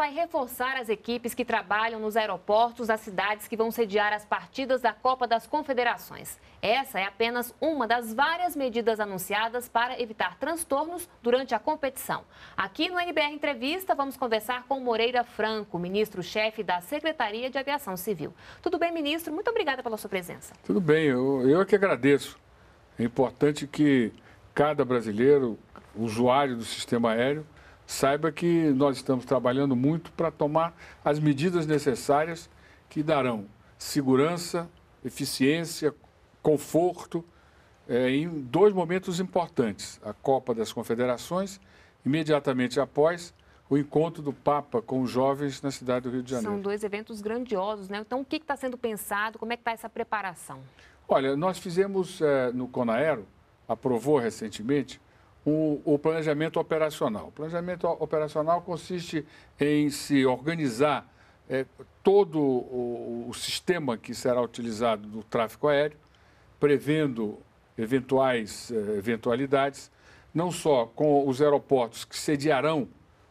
vai reforçar as equipes que trabalham nos aeroportos das cidades que vão sediar as partidas da Copa das Confederações. Essa é apenas uma das várias medidas anunciadas para evitar transtornos durante a competição. Aqui no NBR Entrevista, vamos conversar com Moreira Franco, ministro-chefe da Secretaria de Aviação Civil. Tudo bem, ministro? Muito obrigada pela sua presença. Tudo bem, eu, eu que agradeço. É importante que cada brasileiro, usuário do sistema aéreo, saiba que nós estamos trabalhando muito para tomar as medidas necessárias que darão segurança, eficiência, conforto é, em dois momentos importantes: a Copa das Confederações, imediatamente após o encontro do Papa com os jovens na cidade do Rio de Janeiro. São dois eventos grandiosos, né? Então, o que está sendo pensado? Como é que está essa preparação? Olha, nós fizemos é, no Conaero, aprovou recentemente, o, o, planejamento operacional. O planejamento operacional consiste em se organizar é, todo o, o, sistema que será utilizado no tráfego aéreo, prevendo eventuais é, eventualidades, não só com os aeroportos que sediarão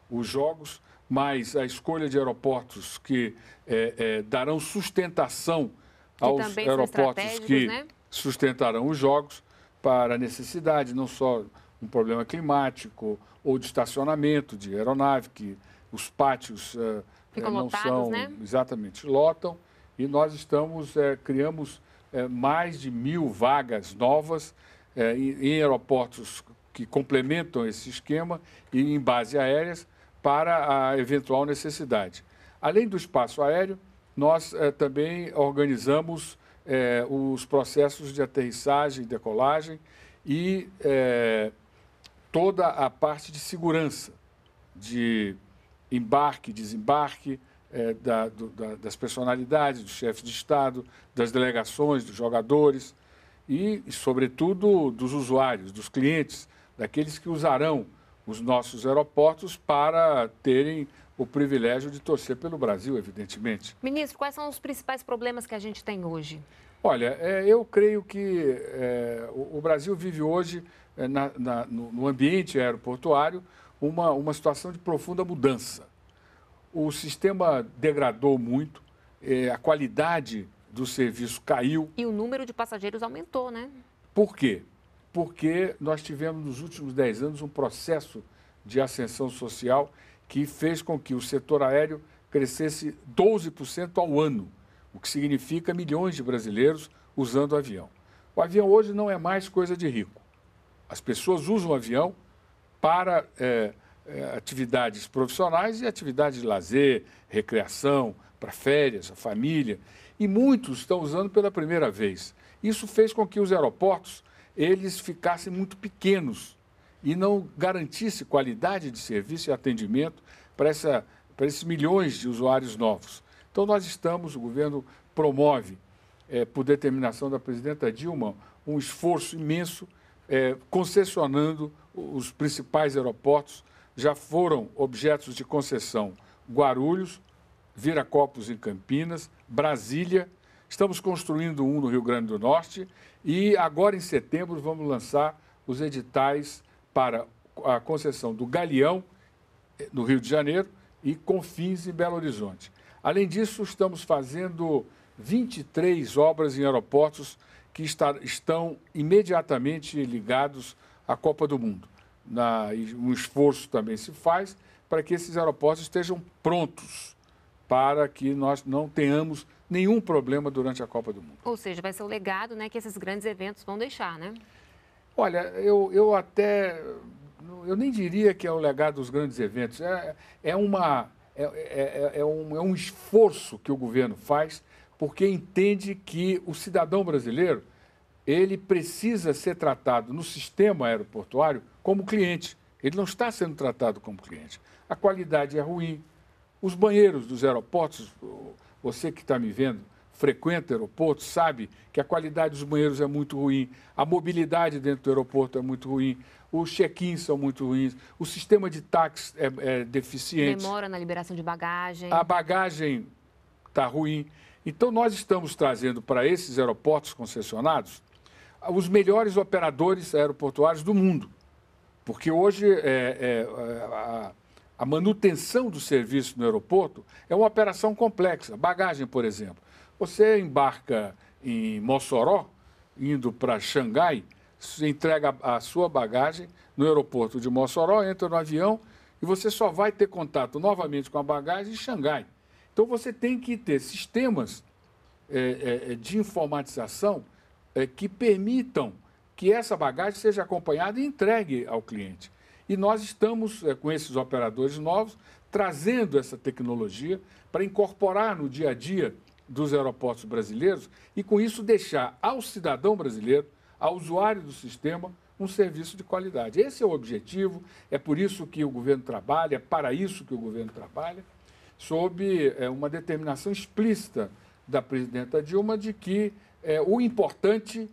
os jogos, mas a escolha de aeroportos que é, é darão sustentação que aos aeroportos que né? sustentarão os jogos para a necessidade não só um problema climático ou de estacionamento de aeronave, que os pátios uh, não lotados, são né? exatamente lotam e nós estamos uh, criamos mais de mil vagas novas em, em aeroportos que complementam esse esquema e em base aéreas para a eventual necessidade. Além do espaço aéreo, nós também organizamos os processos de aterrissagem e decolagem e toda a parte de segurança, de embarque, desembarque, é, da, do, da, das personalidades, dos chefes de Estado, das delegações, dos jogadores e, sobretudo, dos usuários, dos clientes, daqueles que usarão os nossos aeroportos para terem o privilégio de torcer pelo Brasil, evidentemente. Ministro, quais são os principais problemas que a gente tem hoje? Olha, é, eu creio que é, o, Brasil vive hoje na, na, no, no, ambiente aeroportuário uma, uma situação de profunda mudança. O sistema degradou muito, é, a qualidade do serviço caiu. E o número de passageiros aumentou, né? Por quê? Porque nós tivemos nos últimos 10 anos um processo de ascensão social que fez com que o setor aéreo crescesse 12% ao ano, o que significa milhões de brasileiros usando o avião. O avião hoje não é mais coisa de rico. As pessoas usam o avião para é, é, atividades profissionais e atividades de lazer, recreação, para férias, a família. E muitos estão usando pela primeira vez. Isso fez com que os aeroportos eles ficassem muito pequenos e não garantisse qualidade de serviço e atendimento para, essa, para esses milhões de usuários novos. Então, nós estamos, o governo promove, é, por determinação da presidenta Dilma, um esforço imenso é, concessionando os principais aeroportos. Já foram objetos de concessão Guarulhos, Viracopos em Campinas, Brasília. Estamos construindo um no Rio Grande do Norte e agora em setembro vamos lançar os editais para a concessão do Galeão, eh, no Rio de Janeiro, e Confins em Belo Horizonte. Além disso, estamos fazendo 23 obras em aeroportos que está, estão imediatamente ligados à Copa do Mundo. Na, um esforço também se faz para que esses aeroportos estejam prontos para que nós não tenhamos nenhum problema durante a Copa do Mundo. Ou seja, vai ser o legado né, que esses grandes eventos vão deixar, né? Olha, eu, eu até. Eu nem diria que é o legado dos grandes eventos. É, é, uma, é, é, é, um, é um esforço que o governo faz porque entende que o cidadão brasileiro ele precisa ser tratado no sistema aeroportuário como cliente. Ele não está sendo tratado como cliente. A qualidade é ruim. Os banheiros dos aeroportos, você que está me vendo, frequenta aeroportos, sabe que a qualidade dos banheiros é muito ruim, a mobilidade dentro do aeroporto é muito ruim, os check-ins são muito ruins, o sistema de táxi é, é deficiente. Demora na liberação de bagagem. A bagagem está ruim. Então, nós estamos trazendo para esses aeroportos concessionados os melhores operadores aeroportuários do mundo. Porque hoje é, é, a, a manutenção do serviço no aeroporto é uma operação complexa. Bagagem, por exemplo. Você embarca em Mossoró, indo para Xangai, entrega a sua bagagem no aeroporto de Mossoró, entra no avião e você só vai ter contato novamente com a bagagem em Xangai. Então você tem que ter sistemas é, é, de informatização é, que permitam que essa bagagem seja acompanhada e entregue ao cliente. E nós estamos, é, com esses operadores novos, trazendo essa tecnologia para incorporar no dia a dia dos aeroportos brasileiros e, com isso, deixar ao cidadão brasileiro, ao usuário do sistema, um serviço de qualidade. Esse é o objetivo, é por isso que o governo trabalha, é para isso que o governo trabalha, sob é, uma determinação explícita da presidenta Dilma de que é, o importante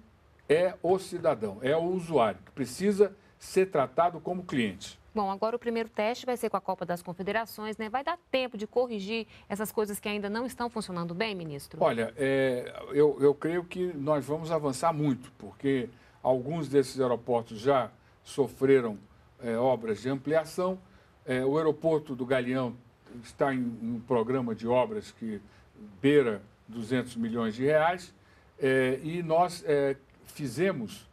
é o cidadão, é o usuário, que precisa ser tratado como cliente. Bom, agora o primeiro teste vai ser com a Copa das Confederações, né? Vai dar tempo de corrigir essas coisas que ainda não estão funcionando bem, ministro? Olha, é, eu, eu creio que nós vamos avançar muito, porque alguns desses aeroportos já sofreram é, obras de ampliação. É, o aeroporto do Galeão está em, um programa de obras que beira 200 milhões de reais é, e nós é, fizemos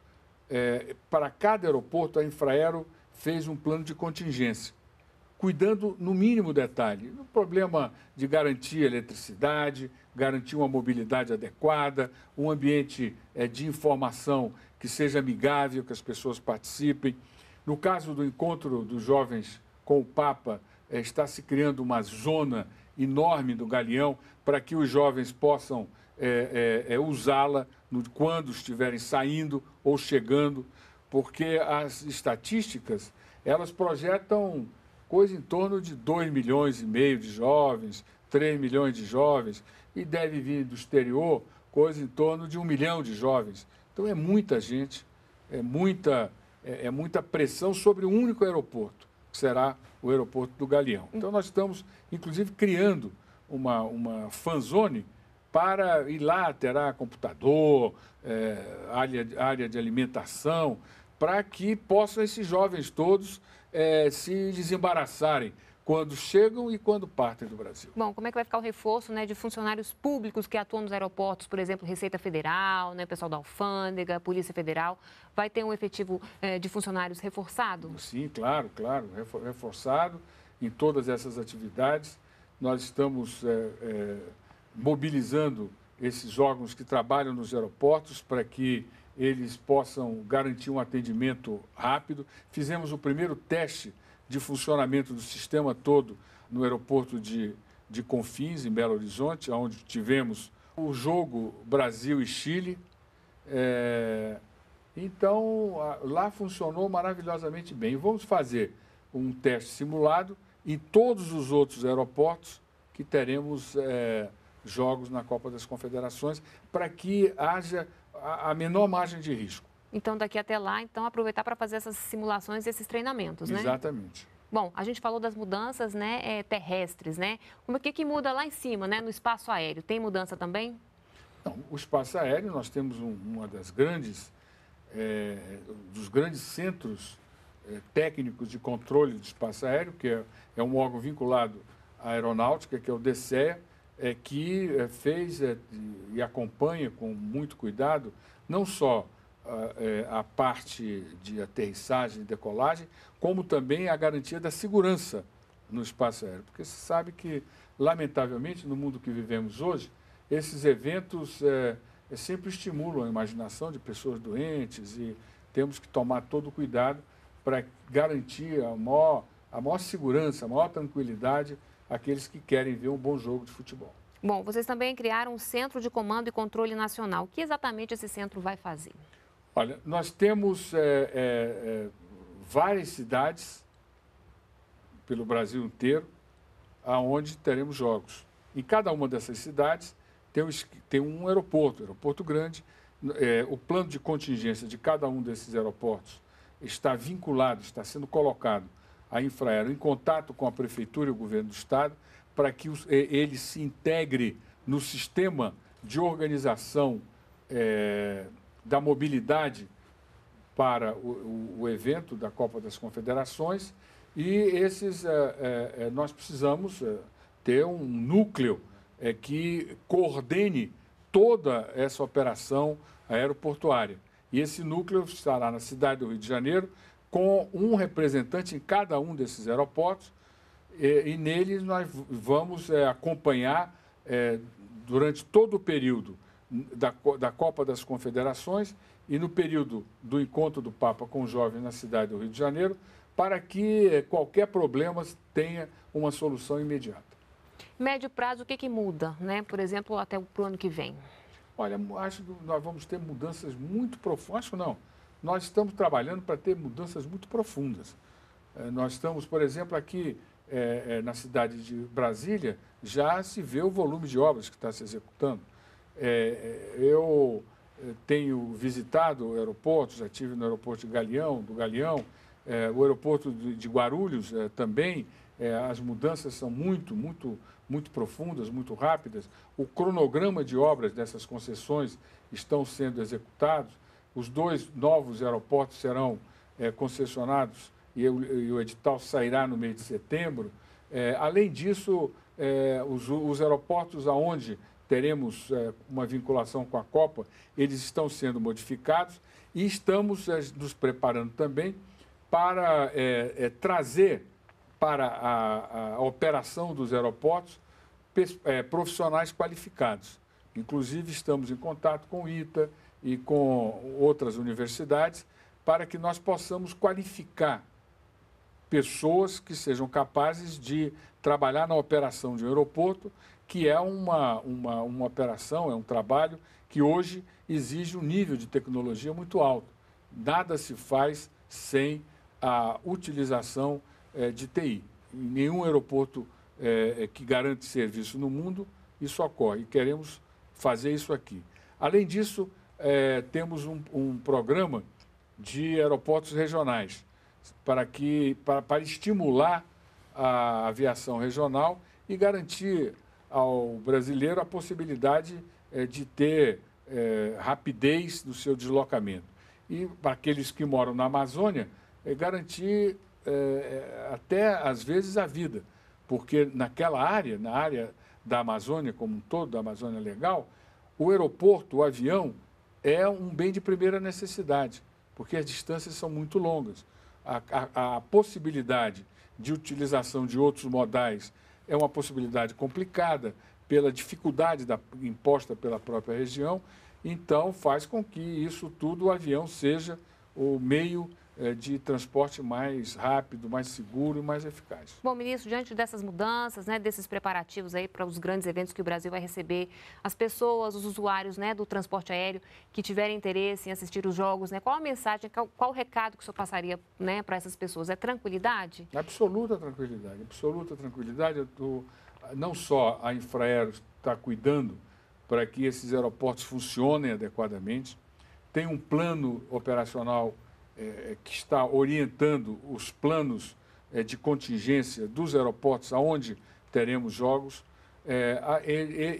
é, para cada aeroporto, a Infraero fez um plano de contingência, cuidando no mínimo detalhe no problema de garantir eletricidade, garantir uma mobilidade adequada, um ambiente é, de informação que seja amigável, que as pessoas participem. No caso do encontro dos jovens com o Papa, está se criando uma zona enorme do Galeão para que os jovens possam é, é, é usá-la quando estiverem saindo ou chegando, porque as estatísticas elas projetam coisa em torno de 2 milhões e meio de jovens, 3 milhões de jovens, e deve vir do exterior coisa em torno de um milhão de jovens. Então é muita gente, é muita, é, é muita pressão sobre um único aeroporto, que será o aeroporto do Galeão. Então nós estamos, inclusive, criando uma, uma fanzone para ir lá, terá computador, é, área, área de alimentação, para que possam esses jovens todos é, se desembaraçarem quando chegam e quando partem do Brasil. Bom, como é que vai ficar o reforço né, de funcionários públicos que atuam nos aeroportos, por exemplo, Receita Federal, né, pessoal da Alfândega, Polícia Federal? Vai ter um efetivo é, de funcionários reforçado? Sim, claro, claro, reforçado em todas essas atividades. Nós estamos é, é, mobilizando esses órgãos que trabalham nos aeroportos para que eles possam garantir um atendimento rápido. Fizemos o primeiro teste de funcionamento do sistema todo no aeroporto de, de Confins, em Belo Horizonte, onde tivemos o jogo Brasil e Chile. É, então, lá funcionou maravilhosamente bem. Vamos fazer um teste simulado em todos os outros aeroportos que teremos. É, jogos na Copa das Confederações, para que haja a, a, menor margem de risco. Então, daqui até lá, então, aproveitar para fazer essas simulações e esses treinamentos, né? Exatamente. Bom, a gente falou das mudanças né, é, terrestres, né? O que, que muda lá em cima, né, no espaço aéreo? Tem mudança também? Não, o espaço aéreo, nós temos um, uma das grandes, é, dos grandes centros é, técnicos de controle do espaço aéreo, que é, é um órgão vinculado à aeronáutica, que é o DCEA, é, que é, fez é, e acompanha com muito cuidado não só a, é, a parte de aterrissagem e decolagem, como também a garantia da segurança no espaço aéreo. Porque você sabe que, lamentavelmente, no mundo que vivemos hoje, esses eventos é, é, sempre estimulam a imaginação de pessoas doentes e temos que tomar todo o cuidado para garantir a maior, a maior segurança, a maior tranquilidade aqueles que querem ver um bom jogo de futebol. Bom, vocês também criaram um Centro de Comando e Controle Nacional. O que exatamente esse centro vai fazer? Olha, nós temos é, é, é, várias cidades pelo Brasil inteiro aonde teremos jogos. Em cada uma dessas cidades tem um, tem um aeroporto, aeroporto grande. É, o plano de contingência de cada um desses aeroportos está vinculado, está sendo colocado a Infraero em contato com a Prefeitura e o Governo do Estado para que os, ele se integre no sistema de organização é, da mobilidade para o, o, o, evento da Copa das Confederações E esses, é, é, nós precisamos ter um núcleo que coordene toda essa operação aeroportuária. E esse núcleo estará na cidade do Rio de Janeiro, com um representante em cada um desses aeroportos, e, e neles nós vamos é, acompanhar é, durante todo o período da, da Copa das Confederações e no período do encontro do Papa com os jovens na cidade do Rio de Janeiro, para que qualquer problema tenha uma solução imediata. Médio prazo, o que, que muda, né? por exemplo, até o ano que vem? Olha, acho que nós vamos ter mudanças muito profundas. Acho não. Nós estamos trabalhando para ter mudanças muito profundas. É, nós estamos, por exemplo, aqui é, é, na cidade de Brasília, já se vê o volume de obras que está se executando. É, é, eu é, tenho visitado o aeroporto, já estive no aeroporto de Galeão, do Galeão, o aeroporto de, Guarulhos também. as mudanças são muito, muito muito profundas, muito rápidas. O cronograma de obras dessas concessões estão sendo executados. Os dois novos aeroportos serão é, concessionados e, o edital sairá no mês de setembro. É, além disso, é, os, os, aeroportos aonde teremos uma vinculação com a Copa, eles estão sendo modificados e estamos nos preparando também para trazer para a, a, operação dos aeroportos é, profissionais qualificados. Inclusive, estamos em contato com o ITA e com outras universidades para que nós possamos qualificar pessoas que sejam capazes de trabalhar na operação de um aeroporto, que é uma, uma, uma operação, é um trabalho que hoje exige um nível de tecnologia muito alto. Nada se faz sem a utilização é, de TI. Em nenhum aeroporto é, que garante serviço no mundo, isso ocorre. E queremos fazer isso aqui. Além disso, é, temos um, um, programa de aeroportos regionais para, que, para, para estimular a aviação regional e garantir ao brasileiro a possibilidade é, de ter é, rapidez no seu deslocamento. E para aqueles que moram na Amazônia, é, garantir é, é, até, às vezes, a vida porque naquela área, na área da Amazônia como um todo, da Amazônia Legal, o aeroporto, o avião, é um bem de primeira necessidade, porque as distâncias são muito longas. A, a, a possibilidade de utilização de outros modais é uma possibilidade complicada pela dificuldade da, imposta pela própria região, então faz com que isso tudo, o avião seja o meio de transporte mais rápido, mais seguro e mais eficaz. Bom, ministro, diante dessas mudanças, né, desses preparativos aí para os grandes eventos que o Brasil vai receber, as pessoas, os usuários né, do transporte aéreo que tiverem interesse em assistir os jogos, né, qual a mensagem, qual, qual o recado que o senhor passaria né, para essas pessoas? É tranquilidade? Absoluta tranquilidade, absoluta tranquilidade. Tô, não só a Infraero está cuidando para que esses aeroportos funcionem adequadamente, tem um plano operacional é, que está orientando os planos é, de contingência dos aeroportos aonde teremos jogos. É,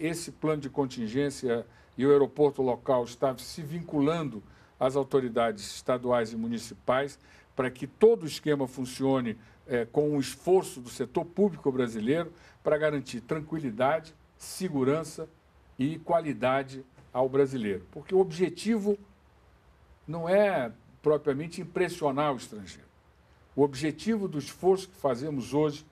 esse plano de contingência e o aeroporto local está se vinculando às autoridades estaduais e municipais para que todo o esquema funcione é, com o esforço do setor público brasileiro para garantir tranquilidade, segurança e qualidade ao brasileiro. Porque o objetivo não é propriamente impressionar o estrangeiro. O objetivo do esforço que fazemos hoje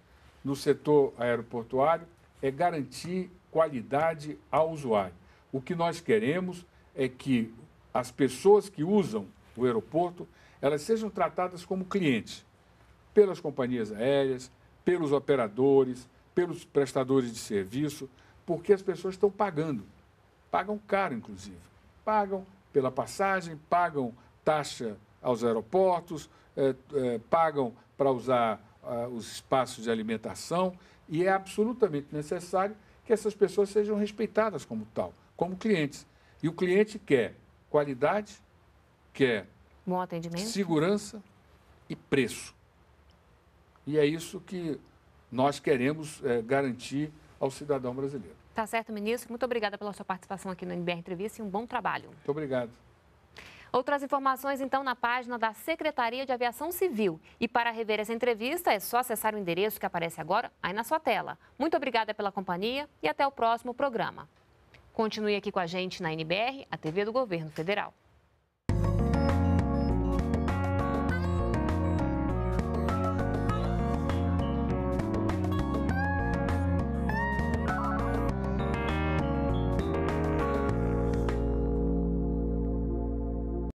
no setor aeroportuário é garantir qualidade ao usuário. O que nós queremos é que as pessoas que usam o aeroporto, elas sejam tratadas como clientes pelas companhias aéreas, pelos operadores, pelos prestadores de serviço, porque as pessoas estão pagando. Pagam caro, inclusive. Pagam pela passagem, pagam taxa aos aeroportos, é, é, pagam para usar ah, os espaços de alimentação e é absolutamente necessário que essas pessoas sejam respeitadas como tal, como clientes. E o cliente quer qualidade, quer Bom atendimento. segurança e preço. E é isso que nós queremos é, garantir ao cidadão brasileiro. Tá certo, ministro. Muito obrigada pela sua participação aqui no NBR Entrevista e um bom trabalho. Muito obrigado. Outras informações, então, na página da Secretaria de Aviação Civil. E para rever essa entrevista, é só acessar o endereço que aparece agora aí na sua tela. Muito obrigada pela companhia e até o próximo programa. Continue aqui com a gente na NBR, a TV do Governo Federal.